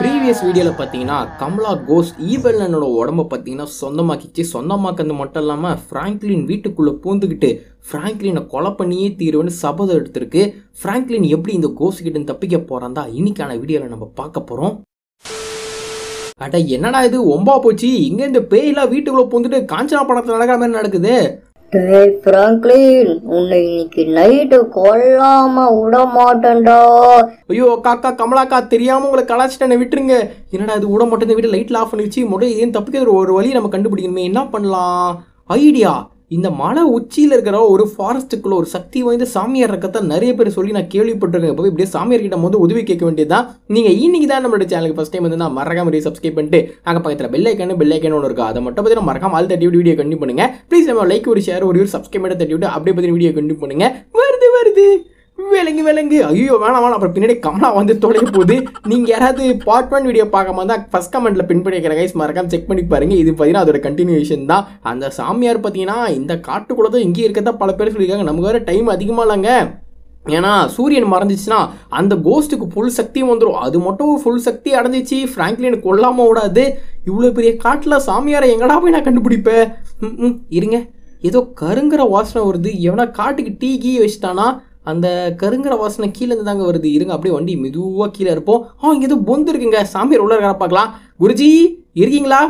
Previous வீடியோவில் பார்த்தீங்கன்னா கமலா கோஸ் ஈவெல்லனோட உடம்ப பார்த்தீங்கன்னா சொந்தமாக்கிச்சு. சொந்தமாக்கிறது மட்டும் இல்லாமல் ஃப்ராங்க்லின் வீட்டுக்குள்ளே பூந்துக்கிட்டு ஃப்ராங்க்லினை கொலை பண்ணியே தீருவேன்னு சபதம் எடுத்திருக்கு. ஃப்ராங்க்லின் எப்படி இந்த கோஸ்கிட்ட தப்பிக்க போகிறாந்தா இன்னைக்கான வீடியோவில் நம்ம பார்க்க போகிறோம் அட என்னடா இது? ஒம்பா போச்சு. இங்கே இந்த பேயெல்லாம் வீட்டுக்குள்ளே பூந்துட்டு காஞ்சனா படத்தில் நடக்கிற மாதிரி நடக்குது. டே பிராங்க்லின் உன்னை இன்னைக்கு நைட்டு கொல்லாம விட மாட்டேன்டா ஐயோ காக்கா கமலாக்கா தெரியாம உங்களை கலாச்சிட்டனை விட்டுருங்க. என்னடா இது விட மட்டும் வீட்டு வீடு லைட்ல ஆஃப் பண்ணி வச்சு முதல்ல ஏன் தப்பிக்கிறது ஒரு வழி நம்ம கண்டுபிடிக்கணுமே? என்ன பண்ணலாம்? ஐடியா. இந்த மலை உச்சியில் இருக்கிற ஒரு ஃபாரஸ்ட்டுக்குள்ள ஒரு சக்தி வாய்ந்த சாமியார் இருக்கத்தான் நிறைய பேர் சொல்லி நான் கேள்விப்பட்டிருக்கேன். போய் இப்படியே சாமியார் கிட்ட வந்து உதவி கேட்க வேண்டியதுதான். நீங்கள் இன்னைக்கு தான் நம்மளோட சேனலுக்கு ஃபஸ்ட் டைம் வந்து நான் மறக்காம மாதிரி சப்ஸ்கிரைப் பண்ணிட்டு அங்கே பக்கத்தில் பெல் ஐக்கன் பெல் ஐக்கன் ஒன்று இருக்கு. அதை மட்டும் பார்த்தீங்கன்னா மறக்காம ஆள் தட்டி விட்டு வீடியோ கண்டிப்பாக பண்ணுங்க. ப்ளீஸ் நம்ம லைக் ஒரு ஷேர் ஒரு சப்ஸ்கிரைப் பண்ணி தட்டி விட்டு அப்படியே பற்றி வீடியோ கண்டிப்பாக பண்ணுங்க. வருது வருது. விலங்கு விலங்கு ஐயோ வேணாம் வேணாம். அப்புறம் பின்னாடி கமலா வந்து தொலைய போகுது. நீங்கள் யாராவது பார்ட் ஒன் வீடியோ பார்க்காம தான் ஃபஸ்ட் கமெண்ட்டில் பின் பண்ணிக்கிற கைஸ் மறக்காம செக் பண்ணி பாருங்க. இது பார்த்தீங்கன்னா அதோட கண்டினியூஷன் தான். அந்த சாமியார் பார்த்தீங்கன்னா இந்த காட்டுக்குள்ள தான் இங்கே இருக்கதா பல பேர் சொல்லியிருக்காங்க. நமக்கு வேறு டைம் அதிகமாக இல்லைங்க. ஏன்னா சூரியன் மறைஞ்சிச்சுன்னா அந்த கோஸ்ட்டுக்கு ஃபுல் சக்தியும் வந்துடும் அது மட்டும் ஃபுல் சக்தி அடைஞ்சிச்சு. ஃப்ராங்க்லின் கொல்லாமல் விடாது இவ்வளோ பெரிய காட்டில் சாமியாரை எங்கடா போய் நான் கண்டுபிடிப்பேன் ம், ம், இருங்க. ஏதோ கருங்கிற வாசனை வருது. எவனா காட்டுக்கு டீ கீ வச்சுட்டானா? அந்த கருங்கிற வாசனை கீழேருந்து தாங்க வருது. இருங்க அப்படியே வண்டி மெதுவாக கீழே இருப்போம் ஆ இங்கே ஏதோ பொந்து இருக்குங்க. சாமியார் உள்ள இருக்கிற பார்க்கலாம். குருஜி இருக்கீங்களா?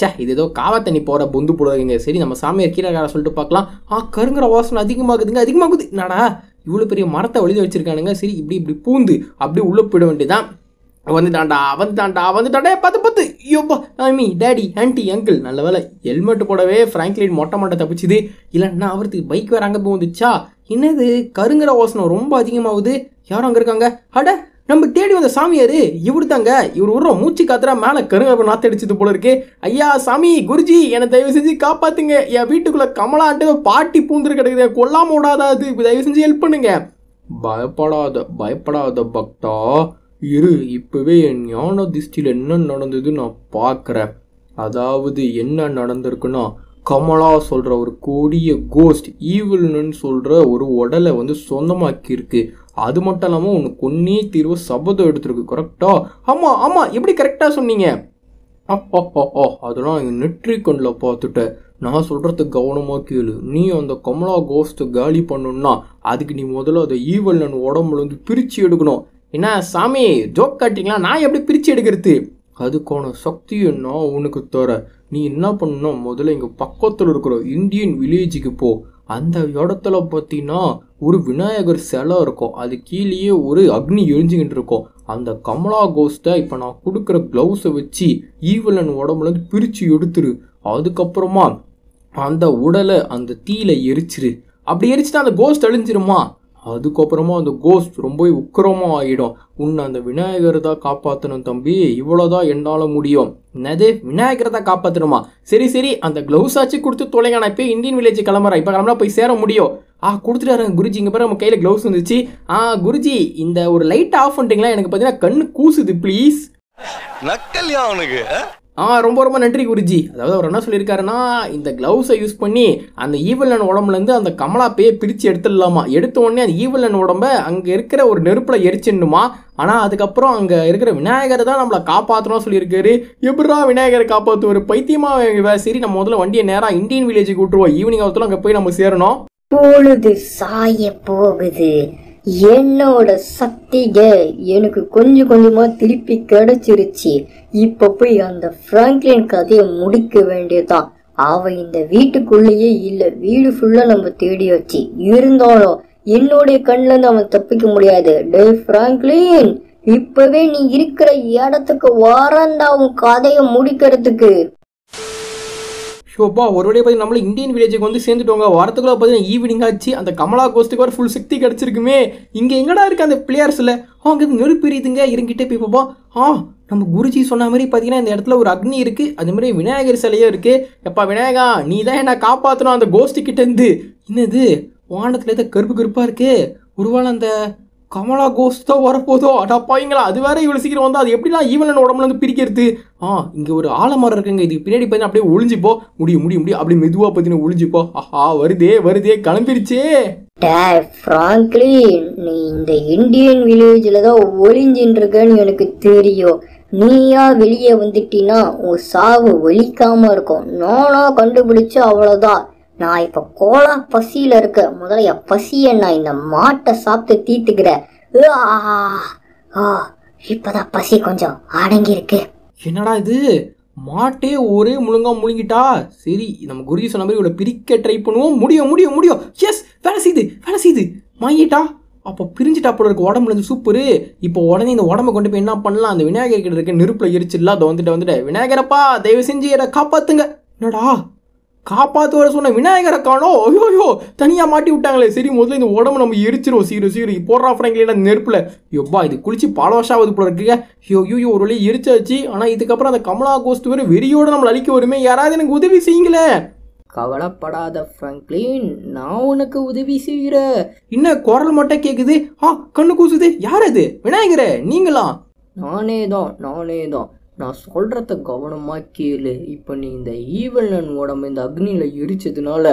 சே இது ஏதோ காவா தண்ணி போகிற பொந்து போடுவாங்க சரி நம்ம சாமியார் கீழே இருக்காரா சொல்லிட்டு பார்க்கலாம். ஆ கருங்குற வாசனை அதிகமாகுதுங்க அதிகமாகுது. என்னடா இவ்வளோ பெரிய மரத்தை வழித வச்சிருக்கானுங்க. சரி இப்படி இப்படி பூந்து அப்படியே உள்ளே போயிட வேண்டியதான் வந்துட்டான்டா வந்துட்டான்டா வந்துட்டாண்டே பார்த்து பார்த்து. ஐயோப்பா மீ டேடி ஆன்டி அங்கிள். நல்ல வேலை ஹெல்மெட் போடவே ஃப்ராங்க்லின் மொட்டை மொட்டை தப்பிச்சுது. இல்லைன்னா அவருக்கு பைக் வேற அங்கே போந்துச்சா என்னது? கருங்கிற வாசனை ரொம்ப அதிகமாகுது. யாரும் அங்கே இருக்காங்க? அட நம்ம தேடி வந்த சாமியாரு இவரு தாங்க இவர் விடுற மூச்சு காத்துறா மேலே கருங்க நாத்தடிச்சது போல இருக்கு. ஐயா சாமி குருஜி என்னை தயவு செஞ்சு காப்பாத்துங்க. என் வீட்டுக்குள்ளே கமலான்ட்டு பாட்டி பூந்துரு கிடக்குது. கொல்லாம விடாதா அது. தயவு செஞ்சு ஹெல்ப் பண்ணுங்க. பயப்படாத பயப்படாத பக்தா. இரு இப்பவே என் ஞான திஷ்டியில் என்ன நடந்தது நான் பார்க்குறேன். அதாவது என்ன நடந்திருக்குன்னா கமலா சொல்கிற ஒரு கொடிய கோஸ்ட் ஈவில்னு சொல்கிற ஒரு உடலை வந்து சொந்தமாக்கியிருக்கு. அது மட்டும் இல்லாமல் உனக்கு கொன்னே தீர்வு சபதம் எடுத்திருக்கு கரெக்டா ஆமாம் ஆமாம் எப்படி கரெக்டாக சொன்னீங்க? அப்பா அதெல்லாம் எங்கள் நெற்றி கண்ணில் பார்த்துட்டேன் நான் சொல்கிறது கவனமாக கேளு. நீ அந்த கமலா கோஸ்ட்டை காலி பண்ணணும்னா அதுக்கு நீ முதல்ல அதை ஈவல் உடம்புல இருந்து பிரித்து எடுக்கணும். என்ன சாமி ஜோக் காட்டிங்களா நான் எப்படி பிரித்து எடுக்கிறது? அதுக்கான சக்தியை நான் உனக்கு தரேன். நீ என்ன பண்ணணும் முதல்ல இங்கே பக்கத்தில் இருக்கிற இந்தியன் வில்லேஜுக்கு போ. அந்த இடத்துல பார்த்தீங்கன்னா ஒரு விநாயகர் சிலை இருக்கும். அது கீழேயே ஒரு அக்னி எரிஞ்சுக்கிட்டு இருக்கும். அந்த கமலா கோஸ்ட்டை இப்போ நான் கொடுக்குற க்ளவுஸை வச்சு ஈவலன் உடம்புலேருந்து பிரித்து எடுத்துரு. அதுக்கப்புறமா அந்த உடலை அந்த தீயில எரிச்சிரு. அப்படி எரிச்சுட்டா அந்த கோஸ்ட் அழிஞ்சிருமா? அதுக்கப்புறமா அந்த கோஸ்ட் ரொம்ப உக்கரமாக ஆகிடும் உன்னை அந்த விநாயகரை தான் காப்பாற்றணும் தம்பி. இவ்வளோதான் என்னால் முடியும். என்னது? விநாயகரை தான் காப்பாற்றணுமா சரி சரி. அந்த க்ளவுஸ் ஆச்சு கொடுத்து தொலைங்க. நான் இப்போ இந்தியன் வில்லேஜ் கிளம்புறேன். இப்போ கிளம்புனா போய் சேர முடியும். ஆ கொடுத்துட்டாருங்க குருஜி. இங்கே பாரு நம்ம கையில் க்ளவுஸ் வந்துச்சு. ஆ குருஜி இந்த ஒரு லைட் ஆஃப் பண்ணுறீங்களா எனக்கு பார்த்தீங்கன்னா கண்ணு கூசுது ப்ளீஸ் நக்கல்யா அவனுக்கு ஆ ரொம்ப ரொம்ப நன்றி குருஜி. அதாவது அவர் என்ன சொல்லியிருக்காருன்னா இந்த க்ளவுஸை யூஸ் பண்ணி அந்த ஈவலன் உடம்புலேருந்து அந்த கமலா பேயை பிரித்து எடுத்துடலாமா? எடுத்த உடனே அந்த ஈவலன் உடம்ப அங்கே இருக்கிற ஒரு நெருப்பில் எரிச்சிடணுமா? ஆனால் அதுக்கப்புறம் அங்கே இருக்கிற விநாயகர் தான் நம்மளை காப்பாற்றணும் சொல்லியிருக்காரு. எப்படா விநாயகரை காப்பாற்றுவார் பைத்தியமாக சரி நம்ம முதல்ல வண்டியை நேராக இந்தியன் வில்லேஜுக்கு விட்டுருவோம். ஈவினிங் ஆகத்துல அங்கே போய் நம்ம சேரணும். பொழுது சாய போகுது. என்னோட சக்திக எனக்கு கொஞ்சம் கொஞ்சமாக திருப்பி கிடைச்சிருச்சு. இப்போ போய் அந்த ஃப்ராங்க்லின் கதையை முடிக்க வேண்டியதுதான். அவன் இந்த வீட்டுக்குள்ளேயே இல்லை வீடு ஃபுல்லாக நம்ம தேடியாச்சு இருந்தாலும் என்னுடைய கண்ணிலேருந்து அவன் தப்பிக்க முடியாது. டே ஃப்ராங்க்லின் இப்பவே நீ இருக்கிற இடத்துக்கு வாரண்டா உன் கதையை முடிக்கிறதுக்கு. ஷோப்பா ஒரு வழியாக பார்த்து நம்மள இந்தியன் வில்லேஜுக்கு வந்து சேர்ந்துட்டோங்க. வாரத்துக்குள்ள பார்த்தீங்கன்னா ஈவினிங் ஆச்சு. அந்த கமலா கோஸ்ட்டுக்கு ஒரு ஃபுல் சக்தி கிடச்சிருக்குமே. இங்கே எங்கடா இருக்கு அந்த பிளேயர்ஸில் அவங்க நெருப்பு எரியுதுங்க. இருங்கிட்டே போய் பார்ப்போம் ஆ நம்ம குருஜி சொன்ன மாதிரி பார்த்தீங்கன்னா இந்த இடத்துல ஒரு அக்னி இருக்குது அது மாதிரி விநாயகர் சிலையும் இருக்குது எப்பா விநாயகா நீ தான் என்ன காப்பாற்றணும் அந்த கோஸ்ட்டு கிட்டேருந்து என்னது? வானத்தில் ஏதோ கருப்பு கருப்பாக இருக்குது ஒருவேளை அந்த கமலா கோஸ்ட் தான் வரப்போதோ? அடப்பாங்களா அது வேற இவ்வளோ சீக்கிரம் வந்தால் அது எப்படிலாம் ஈவன் உடம்புலேருந்து பிரிக்கிறது? ஆ இங்கே ஒரு ஆலமரம் இருக்குங்க இதுக்கு பின்னாடி பார்த்தீங்கன்னா அப்படியே ஒழிஞ்சுப்போ முடியும் முடியும் முடியும் அப்படியே மெதுவாக பார்த்தீங்கன்னா ஒழிஞ்சுப்போ ஆஹா வருதே வருதே கிளம்பிருச்சே. டே ஃப்ராங்க்லின் நீ இந்த இந்தியன் வில்லேஜில் தான் ஒளிஞ்சின்னு இருக்கன்னு எனக்கு தெரியும். நீயா வெளியே வந்துட்டினா உன் சாவு ஒழிக்காமல் இருக்கும். நானாக கண்டுபிடிச்சு அவ்வளோதான் நான் இப்ப கோலா பசியில இருக்க. முதல்ல என் பசிய நான் இந்த மாட்டை சாப்பிட்டு தீத்துக்கிறேன் ஆ, ஆ, இப்பதான் பசி கொஞ்சம் அடங்கி இருக்கு என்னடா இது? மாட்டே ஒரே முழுங்கா முழுங்கிட்டா? சரி நம்ம குருஜி சொன்ன மாதிரி இவளை பிரிக்க ட்ரை பண்ணுவோம். முடியும் முடியும் முடியும். எஸ் வேலை செய்யுது வேலை செய்யுது வாங்கிட்டா அப்போ பிரிஞ்சுட்டா போல இருக்கு. உடம்புல இருந்து சூப்பரு. இப்போ உடனே இந்த உடம்ப கொண்டு போய் என்ன பண்ணலாம்? அந்த விநாயகர் கிட்ட இருக்க நெருப்பில் எரிச்சிடலாம். அதை வந்துட்டு வந்துட்டு விநாயகரப்பா தயவு செஞ்சு என்னை காப்பாத்துங்க. என்னடா? காப்பாத்து வர சொன்ன விநாயகரை காணோம். ஐயோ தனியா மாட்டி விட்டாங்களே. சரி முதல்ல இந்த உடம்பு நம்ம எரிச்சிரும் சீரு சீரு. போடுறா ஃப்ரெண்ட்ல அந்த நெருப்புல. யப்பா இது குளிச்சு பல வருஷம் ஆகுது போல இருக்குங்க. ஐயோ ஐயோ ஒரு வழி எரிச்சாச்சு. ஆனா இதுக்கப்புறம் அந்த கமலா கோஸ்ட் வேற வெறியோட நம்மள அழிக்க வருமே. யாராவது எனக்கு உதவி செய்யுங்களே. கவலைப்படாத ஃப்ராங்க்லின் நான் உனக்கு உதவி செய்கிறேன். என்ன குரல் மட்டும் கேக்குது? ஆ கண்ணு கூசுது. யார் அது? விநாயகரே நீங்களா? நானே தான் நானே தான் நான் சொல்கிறத கவனமாக கேளு. இப்போ நீ இந்த ஈவலன் உடம்பு இந்த அக்னியில் எரிச்சதுனால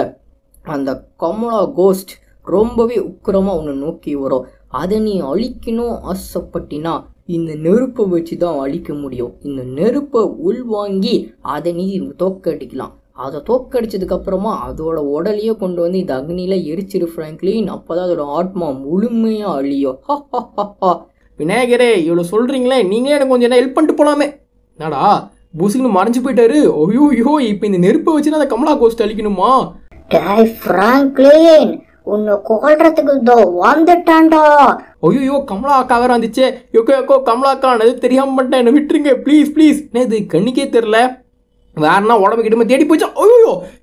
அந்த கமலா கோஸ்ட் ரொம்பவே உக்கிரமாக உன்னை நோக்கி வரும். அதை நீ அழிக்கணும் ஆசைப்பட்டினா இந்த நெருப்பை வச்சு தான் அழிக்க முடியும். இந்த நெருப்பை உள்வாங்கி அதை நீ தோக்கடிக்கலாம் அதை தோக்கடிச்சதுக்கு அப்புறமா அதோட உடலையே கொண்டு வந்து இந்த அக்னியில் எரிச்சிரு ஃப்ராங்க்லின் அப்பதான் அதோட ஆத்மா முழுமையாக அழியும். ஹா ஹா ஹா ஹா. விநாயகரே இவ்வளோ சொல்கிறீங்களே நீங்களே எனக்கு கொஞ்சம் ஹெல்ப் பண்ணிட்டு போலாமே. என்னடா புசுக்குன்னு மறைஞ்சு போயிட்டாரு. ஐயோ ஐயோ இப்போ இந்த நெருப்பை வச்சு அந்த கமலா கோஸ்ட் அழிக்கணுமா? டேய் பிராங்க்லின் உன்னை கொல்றதுக்கு இதோ வந்துட்டான்டா. ஐயோ கமலா அக்கா வேற வந்துச்சே. யோக்கோ யோக்கோ கமலா அக்கா நான் எதுவும் தெரியாம பண்ணிட்டேன். என்ன விட்டுருங்க ப்ளீஸ் ப்ளீஸ் என்ன இது கண்ணுக்கே தெரில வேறனா உடம்பு கிட்ட தேடி போச்சா? ஐயோ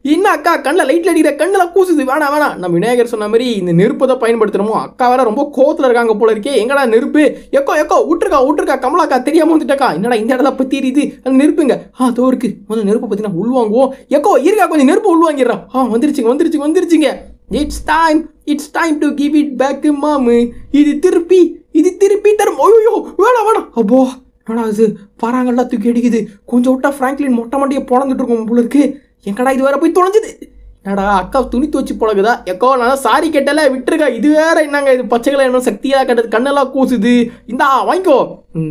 என்ன அக்கா கண்ணில் லைட்ல அடிக்கிற கண்ணில் கூசுது? வேணாம் வேணாம் நம்ம விநாயகர் சொன்ன மாதிரி இந்த நெருப்பை தான் பயன்படுத்தணுமோ? அக்கா வேற ரொம்ப கோத்துல இருக்காங்க போல இருக்கே. எங்கடா நெருப்பு? எக்கோ எக்கோ விட்டுருக்கா விட்டுருக்கா கமலாக்கா தெரியாம வந்துட்டாக்கா. என்னடா இந்த இடத்துல பத்தி அந்த நெருப்புங்க. ஆ தோ இருக்கு. முதல்ல நெருப்பை பத்தி நான் உள்வாங்குவோம். எக்கோ இருக்கா கொஞ்சம் நெருப்பு உள்வாங்கிடுறா ஆ வந்துருச்சுங்க வந்துருச்சுங்க வந்துருச்சுங்க. It's time it's time to give it back மாமு. இது திருப்பி இது திருப்பி தரும். ஐயோ வேணாம் வேணாம் அப்போ என்னடா இது? பாறாங்கல்லாம் தூக்கி அடிக்குது. கொஞ்சம் விட்டா ஃப்ராங்க்லின் மொட்டை மாட்டியே பிறந்துட்டு இருக்கும் போல எங்கடா இது வேற போய் தொலைஞ்சுது? என்னடா அக்கா துணி துவச்சி பழகுதா? எக்கோ நான் சாரி கேட்டல விட்டுருக்கா. இது வேற என்னங்க இது? பச்சைகளை என்ன சக்தியாக கட்டது கண்ணெல்லாம் கூசுது. இந்தா வாங்கிக்கோ.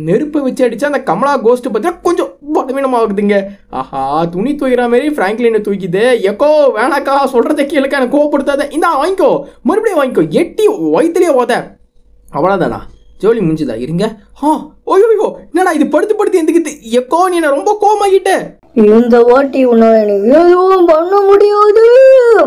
நெருப்பை வச்சு அடிச்சா அந்த கமலா கோஸ்ட் பத்தியா கொஞ்சம் பலவீனமாகுதுங்க. ஆஹா துணி துவைக்கிற மாதிரி ஃப்ராங்க்லினை தூக்கிது எக்கோ வேணாக்கா சொல்றதை கேளுக்கா எனக்கு கோவப்படுத்தாத. இந்தா வாங்கிக்கோ. மறுபடியும் வாங்கிக்கோ. எட்டி வயிற்றுலேயே ஓத. அவ்வளோதானா ஜோலி முடிஞ்சுதா? இருங்க. ஆ ஓய்யோ என்னடா இது? படுத்து படுத்து எந்துக்குது. எக்கோ நீ என்ன ரொம்ப கோமாகிட்ட இந்த வாட்டி உன்னால எதுவும் பண்ண முடியாது.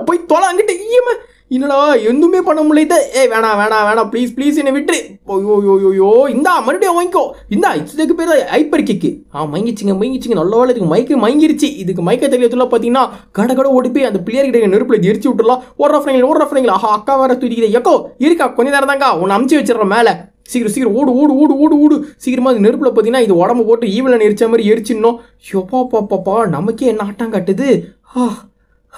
போய் தொலை அங்கிட்ட ஈம. என்னடா எதுவுமே பண்ண முடியல. ஏ வேணாம் வேணாம் வேணாம் ப்ளீஸ் ப்ளீஸ் என்னை விட்டுரு. ஓயோ யோ இந்தா மறுபடியும் வாங்கிக்கோ. இந்தா இதுக்கு பேர் ஹைப்பர் கிக்கு ஆ மயங்கிச்சிங்க மயங்கிச்சிங்க. நல்ல வேலை இதுக்கு மைக்கு மயங்கிருச்சு. இதுக்கு மயக்க தெரியத்துல பார்த்தீங்கன்னா கட கட ஓடி போய் அந்த பிள்ளையர் கிட்ட நெருப்பில் எரிச்சு விட்டுலாம் ஒரு ரஃப்ரைங்கள் ஒரு ரஃப்ரைங்கள் ஆஹா அக்கா வேற தூக்கிது எக்கோ இருக்கா? கொஞ்ச நேரம் தாங்க உன்னை அமுச்சு வச்சிடறேன் மேலே. சீக்கிரம் சீக்கிரம் ஓடு ஓடு ஓடு ஓடு ஓடு. சீக்கிரமாக அது நெருப்பில் பார்த்தீங்கன்னா இது உடம்பு போட்டு ஈவலன் எரிச்ச மாதிரி எரிச்சிடணும். ஷோப்பா பாப்பாப்பா நமக்கே என்ன ஆட்டம் காட்டுது? ஆ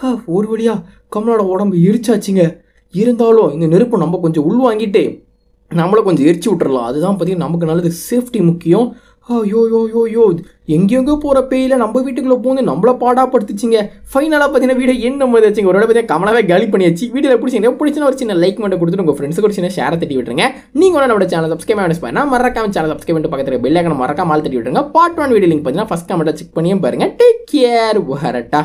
ஆ, ஒரு வழியா கமலோட உடம்பு எரிச்சாச்சுங்க. இருந்தாலும் இந்த நெருப்பு நம்ம கொஞ்சம் உள்வாங்கிட்டு நம்மளை கொஞ்சம் எரிச்சு விட்டுறலாம். அதுதான் பார்த்தீங்கன்னா நமக்கு நல்லது. சேஃப்டி முக்கியம். ஐயோ யோ யோ யோ எங்கெங்கோ போகிற பேயில நம்ம வீட்டுக்குள்ளே பூந்து நம்மள பாடாப்படுத்துச்சிங்க. ஃபைனலாக பார்த்தீங்கன்னா வீடியோ என்ன மாதிரி வச்சுங்க ஒரு பார்த்தீங்கன்னா கமலாவே காலி பண்ணியாச்சு. வீடியோ பிடிச்சிங்க பிடிச்சினா ஒரு சின்ன லைக் மட்டும் கொடுத்துட்டு உங்கள் ஃப்ரெண்ட்ஸுக்கு ஒரு சின்ன ஷேரை தட்டி விட்டுருங்க. நீங்கள் ஒன்று நம்ம சேனல் சப்ஸ்கிரைப் பண்ணி பண்ணா மறக்காம சேனல் சப்ஸ்கிரைப் பண்ணி பக்கத்தில் பெல் ஐக்கன் மறக்காம ஆள் தட்டி விட்டுருங்க. பார்ட் ஒன் வீடியோ லிங்க் பார்த்தீங்கன்னா ஃபஸ்ட் கமெண்ட்டை செக் பண்ணியும் பாருங்க. டேக் கேர் வரட்டா